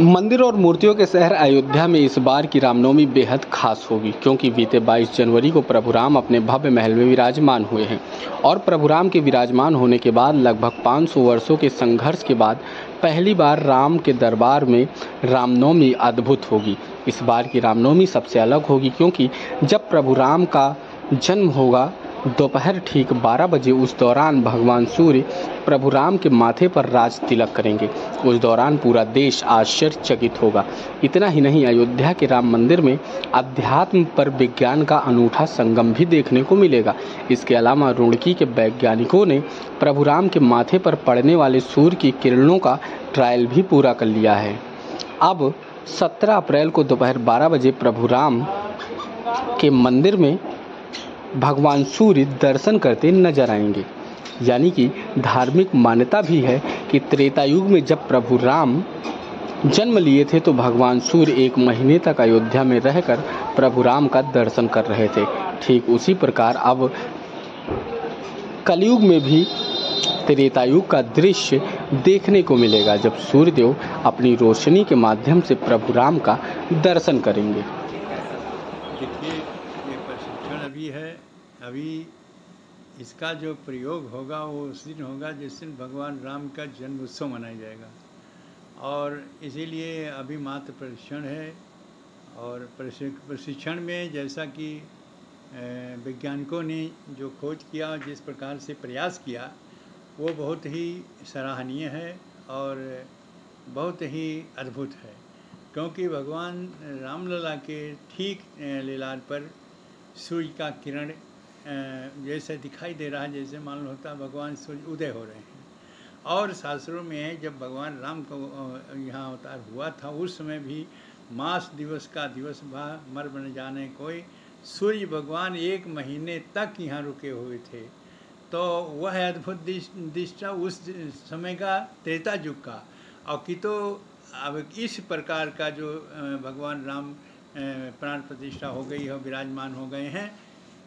मंदिर और मूर्तियों के शहर अयोध्या में इस बार की रामनवमी बेहद खास होगी, क्योंकि बीते 22 जनवरी को प्रभु राम अपने भव्य महल में विराजमान हुए हैं और प्रभु राम के विराजमान होने के बाद लगभग 500 वर्षों के संघर्ष के बाद पहली बार राम के दरबार में रामनवमी अद्भुत होगी। इस बार की रामनवमी सबसे अलग होगी, क्योंकि जब प्रभु राम का जन्म होगा दोपहर ठीक 12 बजे उस दौरान भगवान सूर्य प्रभु राम के माथे पर राज तिलक करेंगे। उस दौरान पूरा देश आश्चर्यचकित होगा। इतना ही नहीं, अयोध्या के राम मंदिर में अध्यात्म पर विज्ञान का अनूठा संगम भी देखने को मिलेगा। इसके अलावा रुड़की के वैज्ञानिकों ने प्रभु राम के माथे पर पड़ने वाले सूर्य की किरणों का ट्रायल भी पूरा कर लिया है। अब 17 अप्रैल को दोपहर 12 बजे प्रभु राम के मंदिर में भगवान सूर्य दर्शन करते नज़र आएँगे। यानी कि धार्मिक मान्यता भी है कि त्रेता युग में जब प्रभु राम जन्म लिए थे तो भगवान सूर्य एक महीने तक अयोध्या में रहकर प्रभु राम का दर्शन कर रहे थे। ठीक उसी प्रकार अब कलयुग में भी त्रेतायुग का दृश्य देखने को मिलेगा, जब सूर्यदेव अपनी रोशनी के माध्यम से प्रभु राम का दर्शन करेंगे। प्रशिक्षण अभी है, अभी इसका जो प्रयोग होगा, वो उस दिन होगा जिस दिन भगवान राम का जन्म उत्सव मनाया जाएगा। और इसीलिए अभी मात्र प्रशिक्षण है और प्रशिक्षण में जैसा कि वैज्ञानिकों ने जो खोज किया जिस प्रकार से प्रयास किया, वो बहुत ही सराहनीय है और बहुत ही अद्भुत है। क्योंकि भगवान रामलला के ठीक लीलार पर सूर्य का किरण जैसे दिखाई दे रहा है, जैसे मालूम होता है भगवान सूर्य उदय हो रहे हैं। और शास्त्रों में जब भगवान राम को यहाँ अवतार हुआ था, उस समय भी मास दिवस का दिवस भा मर बन जाने कोई सूर्य भगवान एक महीने तक यहाँ रुके हुए थे। तो वह अद्भुत दिशा उस समय का, त्रेता युग का। और कि तो अब इस प्रकार का जो भगवान राम प्राण प्रतिष्ठा हो गई है विराजमान हो गए हैं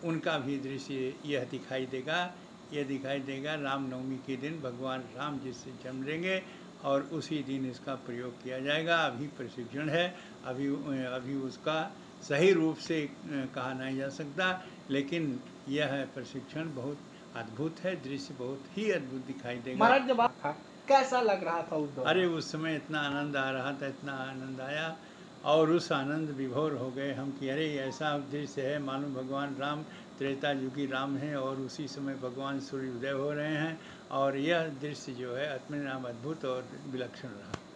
उनका भी दृश्य यह दिखाई देगा। यह दिखाई देगा रामनवमी के दिन भगवान राम जिससे जन्म लेंगे और उसी दिन इसका प्रयोग किया जाएगा। अभी प्रशिक्षण है अभी अभी उसका सही रूप से कहा नहीं जा सकता लेकिन यह प्रशिक्षण बहुत अद्भुत है दृश्य बहुत ही अद्भुत दिखाई देगा। महाराज जब कैसा लग रहा था उस अरे उस समय इतना आनंद आ रहा था इतना आनंद आया। और उस आनंद विभोर हो गए। हम कि, अरे, ऐसा दृश्य है मानो भगवान राम, त्रेता युगी राम हैं और उसी समय भगवान सूर्य उदय हो रहे हैं। और यह दृश्य जो है अपने नाम अद्भुत और विलक्षण रहा।